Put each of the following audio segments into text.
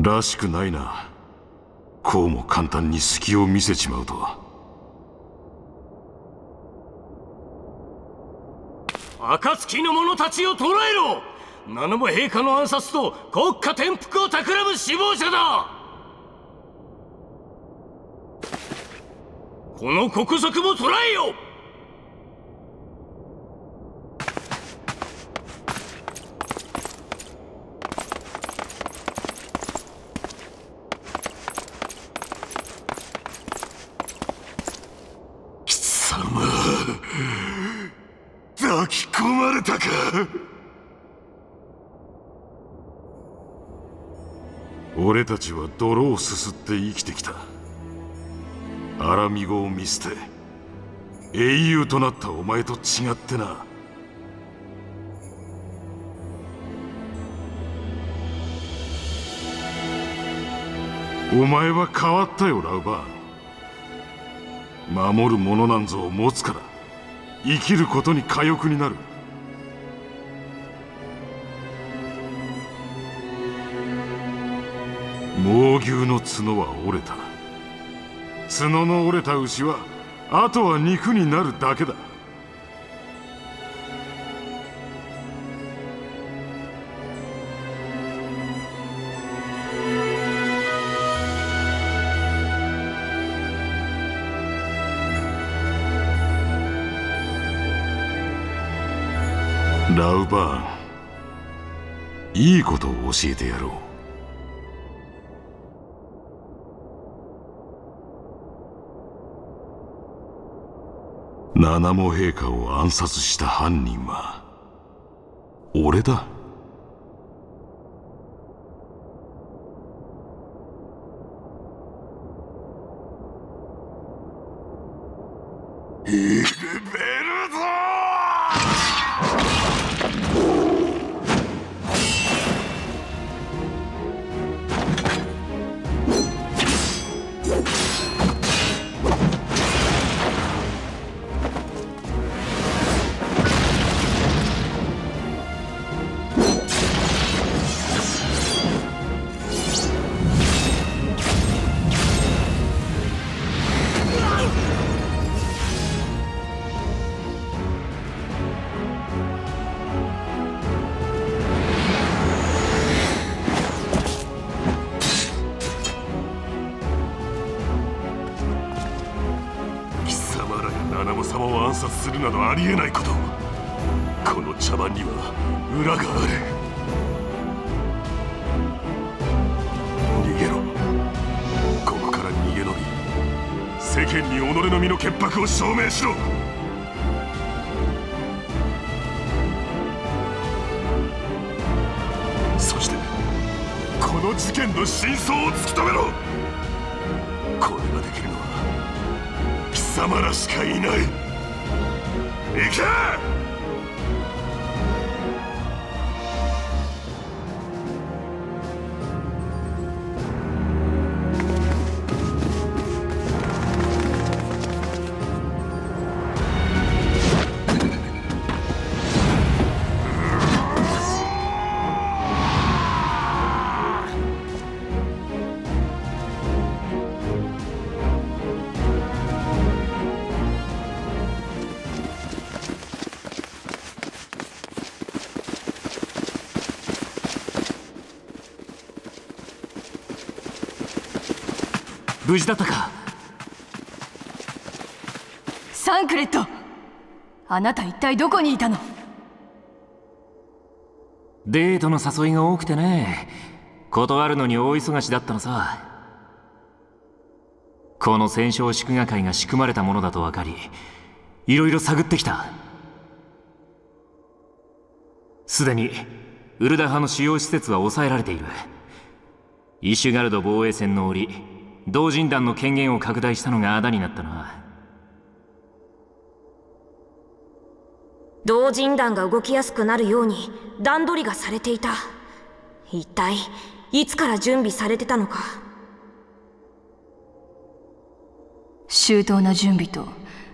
らしくないな。こうも簡単に隙を見せちまうとは。暁の者たちを捕らえろ。七も陛下の暗殺と国家転覆を企む死亡者だ。この国賊も捕らえよ貴様抱き込まれたか？俺たちは泥をすすって生きてきた。アラミゴを見捨て英雄となったお前と違ってな。お前は変わったよラウバー。守る者なんぞを持つから。生きることに火欲になる。猛牛の角は折れた。角の折れた牛はあとは肉になるだけだ。ラウバーンいいことを教えてやろう。七も陛下を暗殺した犯人は俺だ。りえないことこの茶番には裏がある。逃げろ。ここから逃げ延び世間に己の身の潔白を証明しろ。そしてこの事件の真相を突き止めろ。これができるのは貴様らしかいない。行け無事だったか？サンクレット。あなた一体どこにいたの？デートの誘いが多くてね。断るのに大忙しだったのさ。この戦勝祝賀会が仕組まれたものだと分かりいろいろ探ってきた。すでにウルダ派の主要施設は抑えられている。イシュガルド防衛戦の折同人団の権限を拡大したのがあだになったな同人団が動きやすくなるように段取りがされていた。一体いつから準備されてたのか。周到な準備と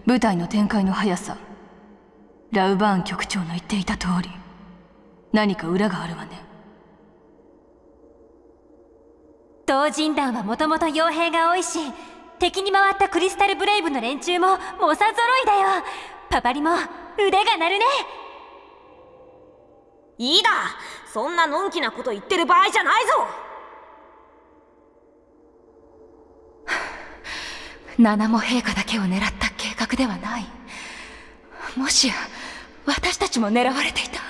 部隊の展開の速さ。ラウバーン局長の言っていた通り。何か裏があるわね同人団はもともと傭兵が多いし敵に回ったクリスタルブレイブの連中も猛者揃いだよ。パパリも腕が鳴るね。いいだ。そんなのんきなこと言ってる場合じゃないぞ。七も陛下だけを狙った計画ではない。もしや私たちも狙われていた。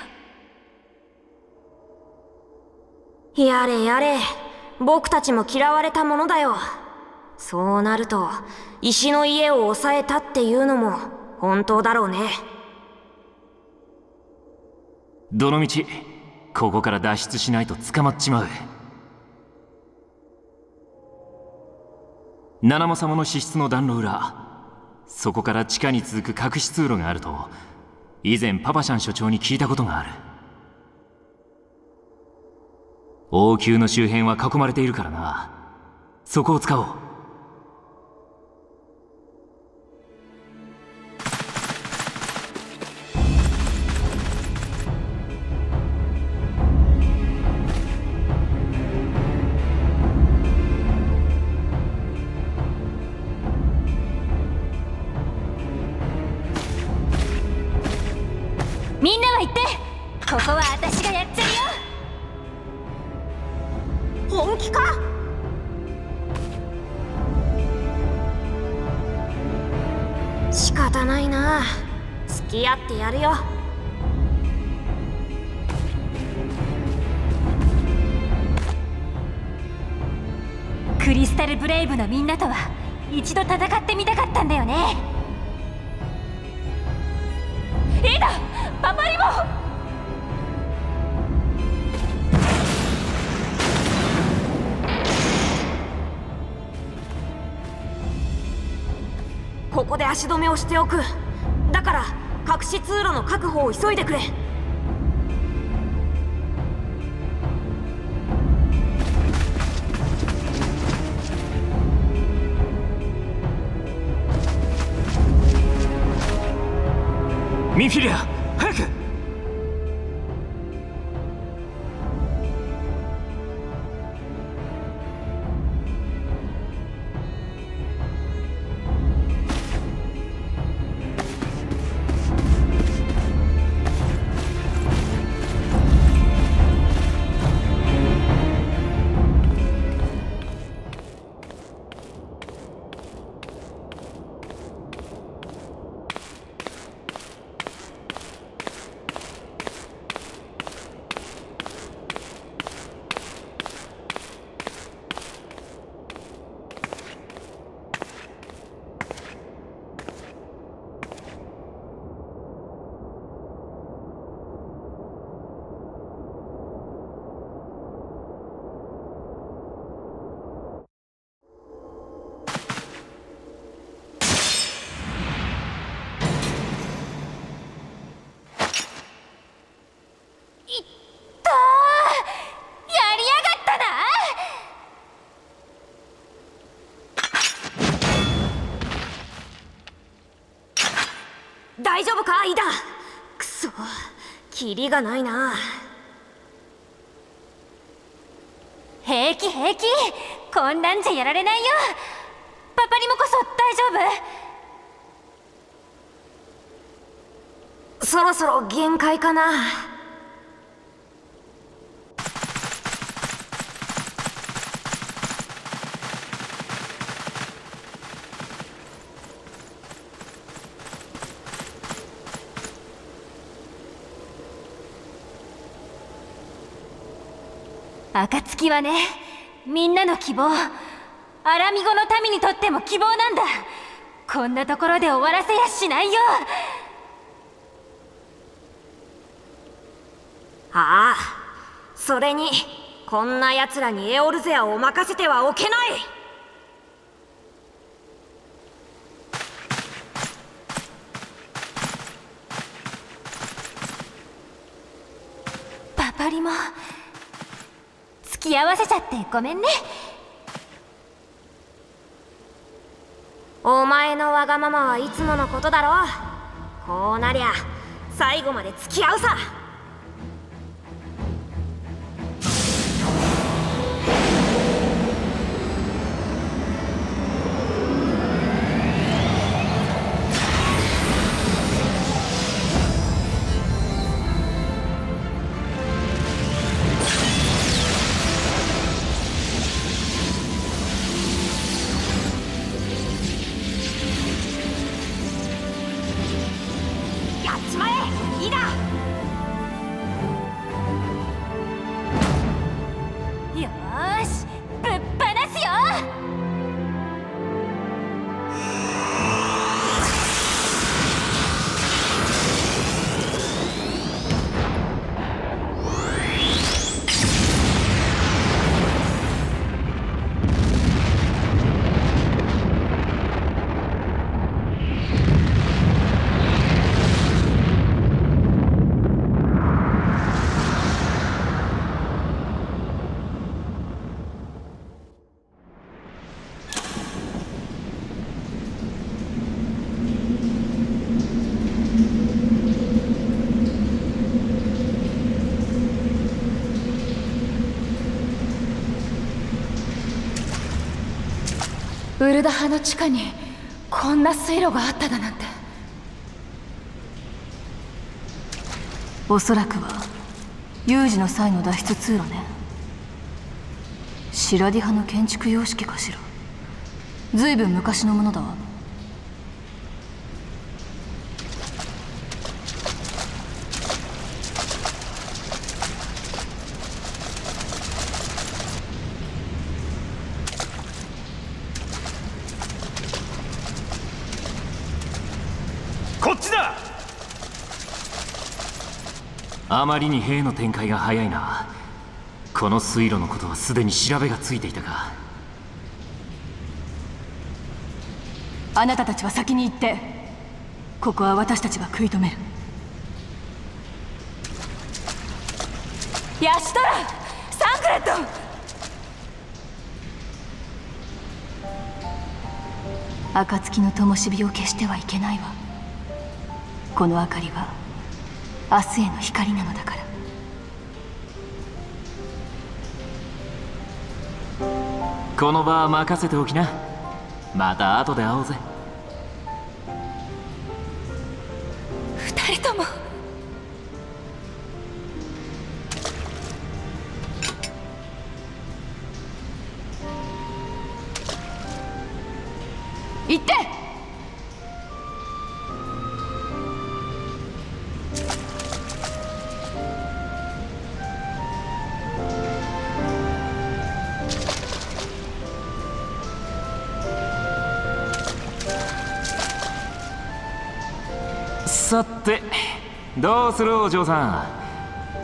やれやれ僕たちも嫌われたものだよ。そうなると石の家を抑えたっていうのも本当だろうね。どのみちここから脱出しないと捕まっちまう。七間様の資質の暖炉裏そこから地下に続く隠し通路があると以前パパシャン所長に聞いたことがある。王宮の周辺は囲まれているからな。そこを使おう。付き合ってやるよ。クリスタルブレイブのみんなとは一度戦ってみたかったんだよね。いいだパパリもここで足止めをしておく。だから隠し通路の確保を急いでくれ。ミフィリア早く！大丈夫かイダくそキリがないな。平気平気。こんなんじゃやられないよ。パパにもこそ大丈夫。そろそろ限界かな。暁はねみんなの希望。アラミゴの民にとっても希望なんだ。こんなところで終わらせやしないよ。ああそれにこんな奴らにエオルゼアを任せてはおけない。パパリも付き合わせちゃってごめんね。お前のわがままはいつものことだろう。こうなりゃ最後まで付き合うさ。っちまえいいだウルダハの地下にこんな水路があっただなんて。おそらくは有事の際の脱出通路ね。シラディ派の建築様式かしら。ずいぶん昔のものだわ。こっちだ！あまりに兵の展開が早いな。この水路のことはすでに調べがついていたか。あなたたちは先に行ってここは私たちが食い止める。ヤシトラサンクレット！暁の灯火を消してはいけないわこの明かりは明日への光なのだから。この場は任せておきな。また後で会おうぜ。二人ともさてどうするお嬢さ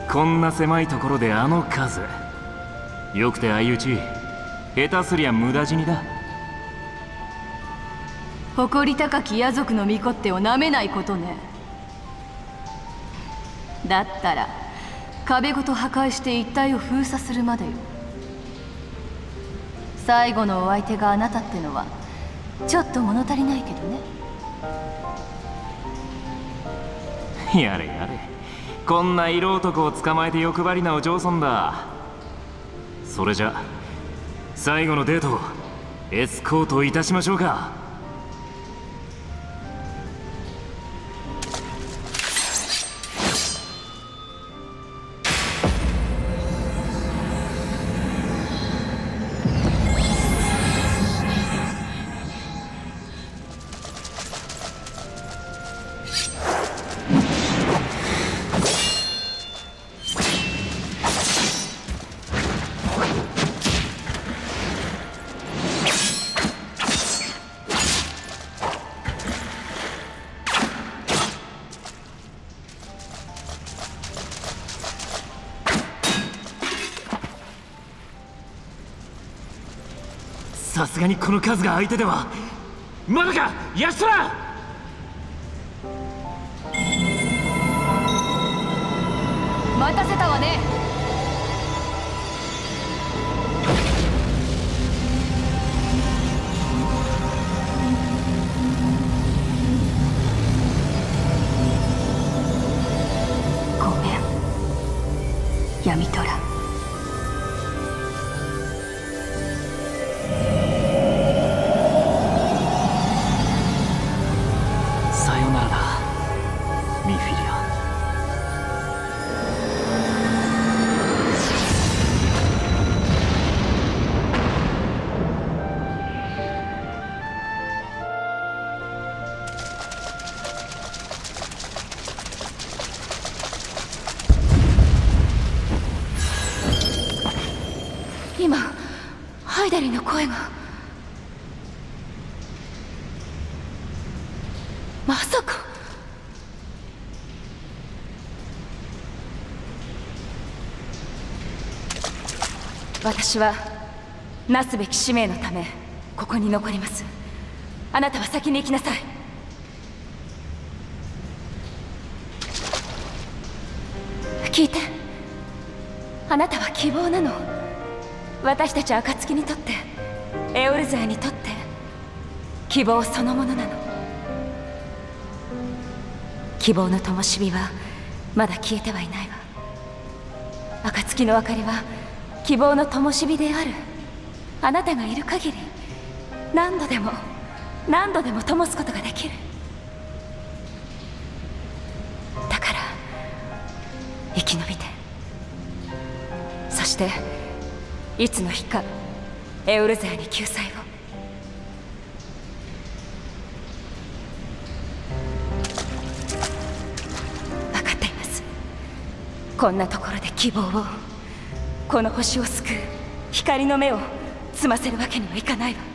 ん？こんな狭いところであの数。よくて相打ち。下手すりゃ無駄死にだ。誇り高き野族の御子手をなめないことね。だったら壁ごと破壊して一帯を封鎖するまでよ。最後のお相手があなたってのはちょっと物足りないけどね。やれやれ。こんな色男を捕まえて欲張りなお嬢さんだ。それじゃ最後のデートをエスコートいたしましょうか。すがにこの数が相手ではまだかヤストラ待たせたわね。ごめん。闇トさか。私はなすべき使命のためここに残ります。あなたは先に行きなさい。聞いて。あなたは希望なの。私たち暁にとってエオルザイにとって希望そのものなの。希望の灯火はまだ消えてはいないわ。暁の明かりは希望の灯火である。あなたがいる限り何度でも何度でも灯すことができる。だから生き延びて。そしていつの日かエオルザーに救済を。こんなところで希望を。この星を救う。光の目を摘ませるわけにはいかないわ。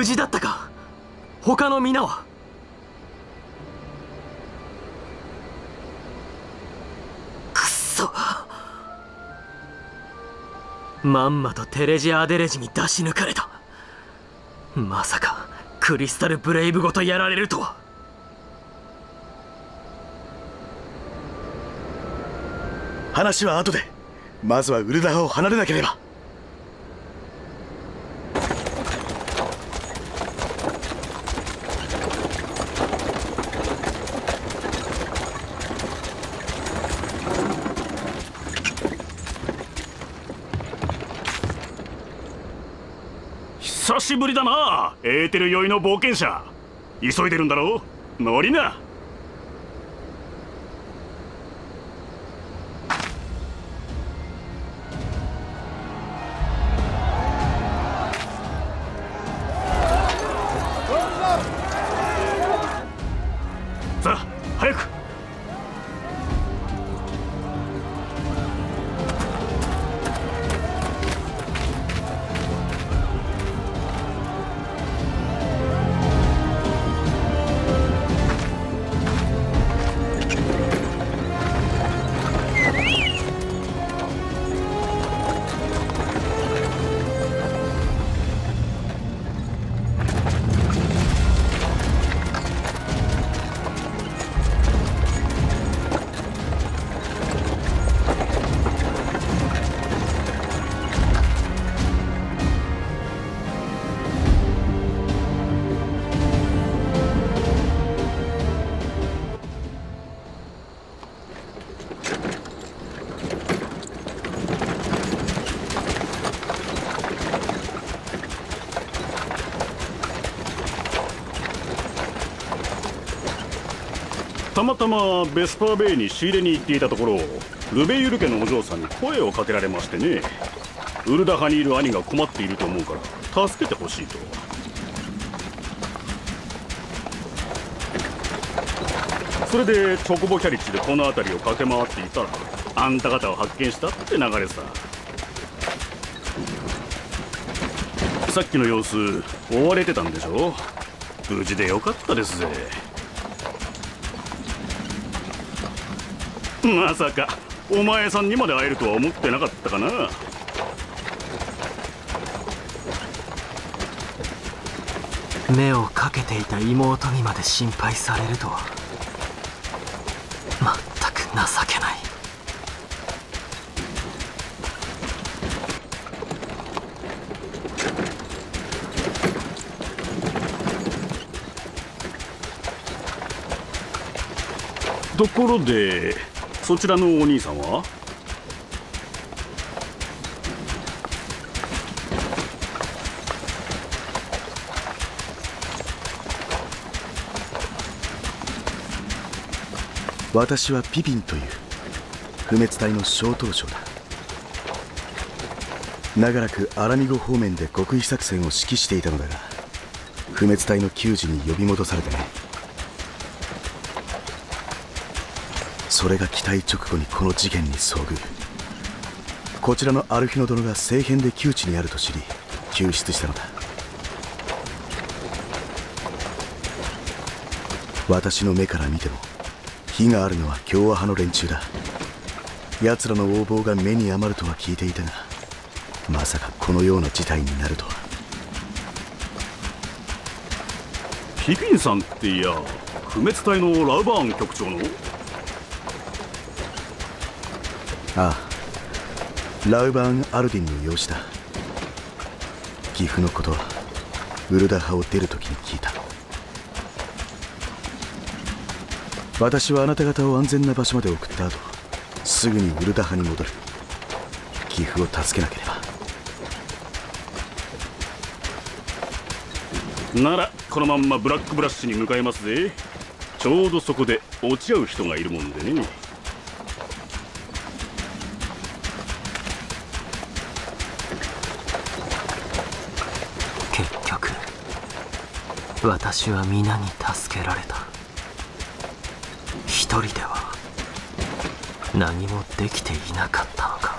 無事だったか？他の皆は？くっそ。まんまとテレジア・デレジに出し抜かれた。まさかクリスタル・ブレイブごとやられるとは。話は後で。まずはウルダハを離れなければ。しぶりだなエーテル酔いの冒険者。急いでるんだろう？乗りな。たまたまベスパーベイに仕入れに行っていたところルベユル家のお嬢さんに声をかけられましてね。ウルダハにいる兄が困っていると思うから助けてほしいと。それでチョコボキャリッジでこの辺りを駆け回っていたらあんた方を発見したって流れさ。さっきの様子追われてたんでしょ？無事でよかったですぜ。まさかお前さんにまで会えるとは思ってなかったかな？目をかけていた妹にまで心配されるとは全く情けない。ところでそちらのお兄さんは？私はピピンという不滅隊の小当将だ。長らくアラミゴ方面で極秘作戦を指揮していたのだが不滅隊の給仕に呼び戻されてね。それが期待直後にこの事件に遭遇。こちらのアルフィノ殿が政変で窮地にあると知り救出したのだ。私の目から見ても火があるのは共和派の連中だ。奴らの横暴が目に余るとは聞いていたがまさかこのような事態になるとは。ピピンさんっていや不滅隊のラウバーン局長の？ああ。ラウバーン・アルディンの養子だ。岐阜のことはウルダ派を出るときに聞いた。私はあなた方を安全な場所まで送った後すぐにウルダ派に戻る。岐阜を助けなければ。ならこのまんまブラックブラッシュに向かいますぜ。ちょうどそこで落ち合う人がいるもんでね。私は皆に助けられた。一人では何もできていなかったのか。